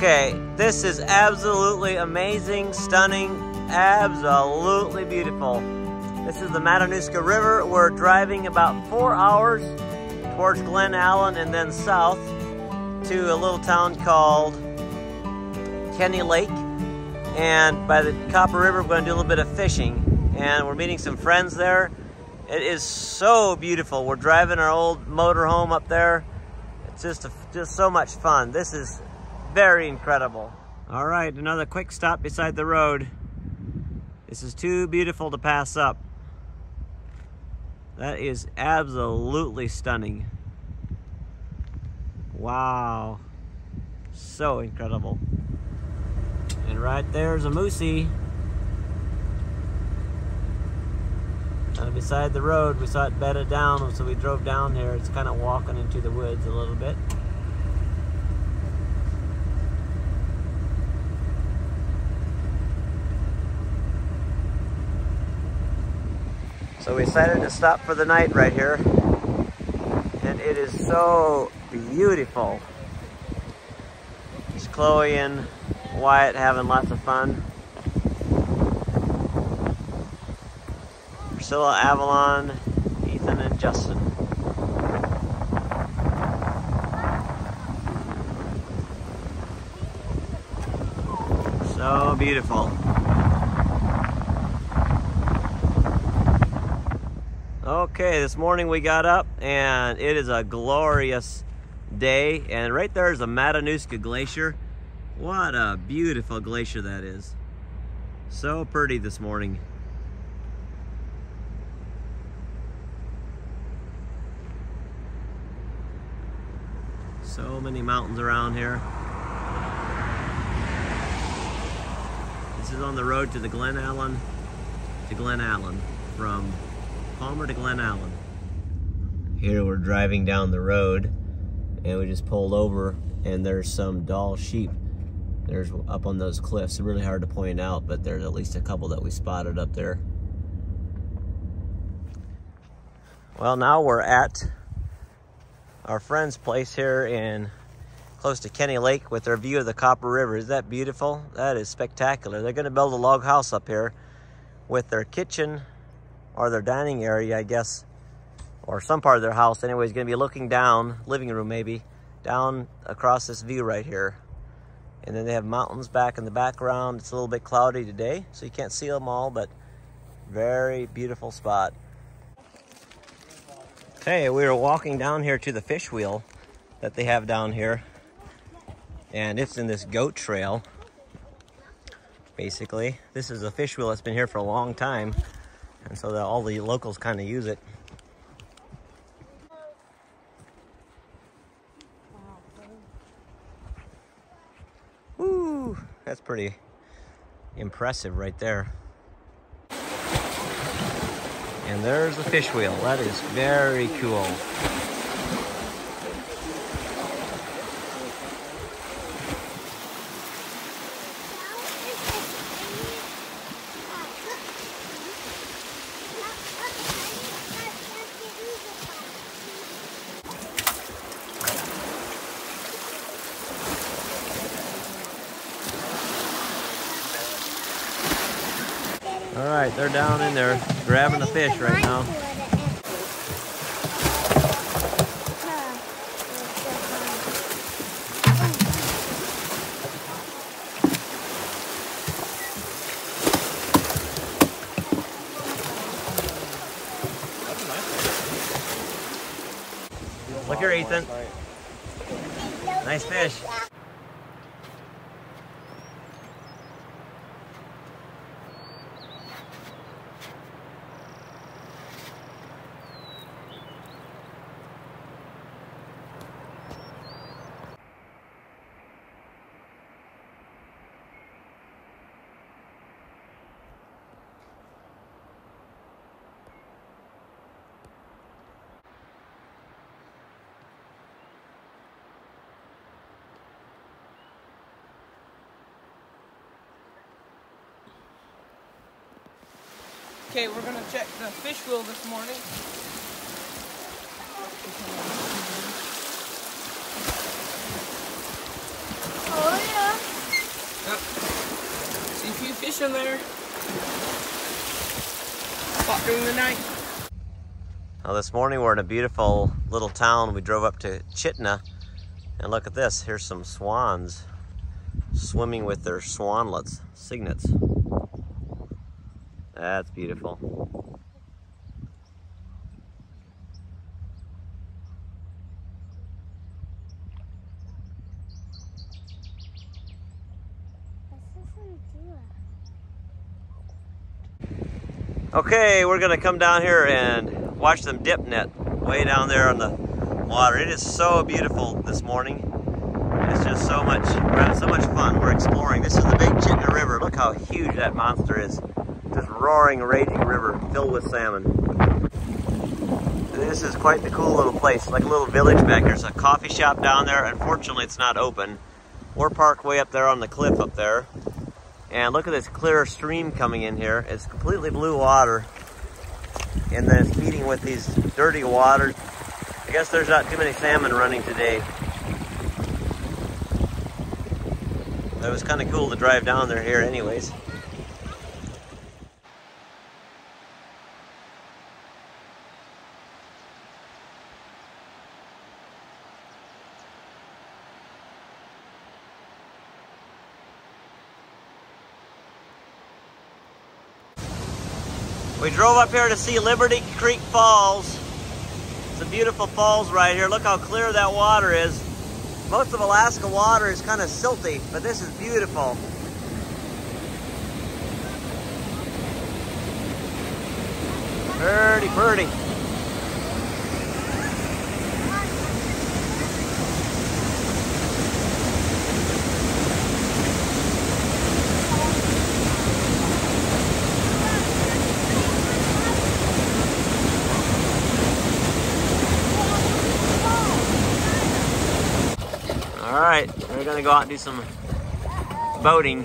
Okay, this is absolutely amazing, stunning, absolutely beautiful. This is the Matanuska River. We're driving about four hours towards Glen Allen and then south to a little town called Kenny Lake. And by the Copper River, we're going to do a little bit of fishing. And we're meeting some friends there. It is so beautiful. We're driving our old motor home up there. It's just, a, just so much fun. This is very incredible. All right, another quick stop beside the road. This is too beautiful to pass up. That is absolutely stunning. Wow. So incredible. And right there's a moosey. Kind of beside the road, we saw it bedded down, so we drove down here. It's kind of walking into the woods a little bit. So we decided to stop for the night right here. And it is so beautiful. It's Chloe and Wyatt having lots of fun. Priscilla, Avalon, Ethan, and Justin. So beautiful. Okay, this morning we got up and it is a glorious day. And right there is the Matanuska Glacier. What a beautiful glacier that is. So pretty this morning. So many mountains around here. This is on the road to the Glen Allen, to Glen Allen from Palmer to Glen Allen. Here we're driving down the road and we just pulled over and there's some Dall sheep. There's up on those cliffs. Really hard to point out, but there's at least a couple that we spotted up there. Well, now we're at our friend's place here in close to Kenny Lake with our view of the Copper River. Is that beautiful? That is spectacular. They're going to build a log house up here with their kitchen or their dining area, I guess, or some part of their house anyway, is going to be looking down, living room maybe, down across this view right here. And then they have mountains back in the background. It's a little bit cloudy today, so you can't see them all, but very beautiful spot. Okay, we were walking down here to the fish wheel that they have down here. And it's in this goat trail, basically. This is a fish wheel that's been here for a long time. And so that all the locals kind of use it. Woo, that's pretty impressive right there. And there's the fish wheel. That is very cool. Right, they're down in there grabbing the fish right now. Look here, Ethan. Nice fish. Okay, we're gonna check the fish wheel this morning. Oh yeah. Yep. See a few fish in there. Caught during the night. Now this morning we're in a beautiful little town. We drove up to Chitina and look at this. Here's some swans swimming with their swanlets, cygnets. That's beautiful. Okay, we're gonna come down here and watch them dip net way down there on the water. It is so beautiful this morning. It's just so much, we're having so much fun. We're exploring. This is the Big Chitina River. Look how huge that monster is. This roaring, raging river filled with salmon. This is quite the cool little place, like a little village back. There's a coffee shop down there. Unfortunately, it's not open. We're parked way up there on the cliff up there. And look at this clear stream coming in here. It's completely blue water. And then it's with these dirty waters. I guess there's not too many salmon running today. It was kind of cool to drive down there here anyways. We drove up here to see Liberty Creek Falls. It's a beautiful falls right here. Look how clear that water is. Most of Alaska water is kind of silty, but this is beautiful. Pretty, pretty. All right, we're gonna go out and do some boating.